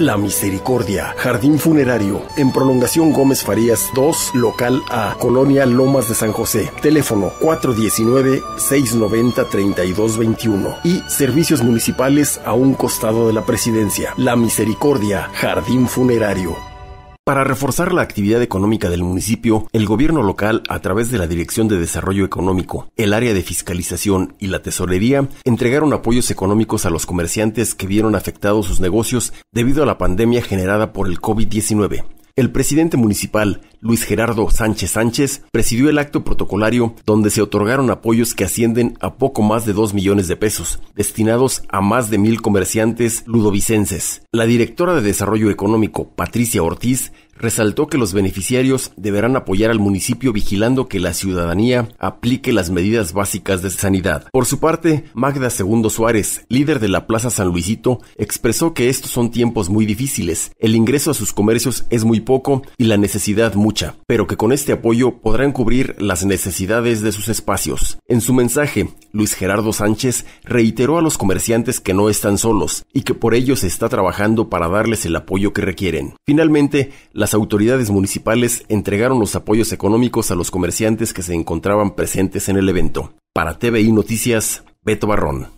La Misericordia, Jardín Funerario, en prolongación Gómez Farías 2, local A, Colonia Lomas de San José. Teléfono 419-690-3221 y servicios municipales a un costado de la presidencia. La Misericordia, Jardín Funerario. Para reforzar la actividad económica del municipio, el gobierno local, a través de la Dirección de Desarrollo Económico, el área de fiscalización y la tesorería, entregaron apoyos económicos a los comerciantes que vieron afectados sus negocios debido a la pandemia generada por el COVID-19. El presidente municipal, Luis Gerardo Sánchez Sánchez, presidió el acto protocolario donde se otorgaron apoyos que ascienden a poco más de dos millones de pesos, destinados a más de mil comerciantes ludovicenses. La directora de Desarrollo Económico, Patricia Ortiz, resaltó que los beneficiarios deberán apoyar al municipio vigilando que la ciudadanía aplique las medidas básicas de sanidad. Por su parte, Magda Segundo Suárez, líder de la Plaza San Luisito, expresó que estos son tiempos muy difíciles, el ingreso a sus comercios es muy poco y la necesidad mucha, pero que con este apoyo podrán cubrir las necesidades de sus espacios. En su mensaje, Luis Gerardo Sánchez reiteró a los comerciantes que no están solos y que por ello se está trabajando para darles el apoyo que requieren. Finalmente, las autoridades municipales entregaron los apoyos económicos a los comerciantes que se encontraban presentes en el evento. Para TVI Noticias, Beto Barrón.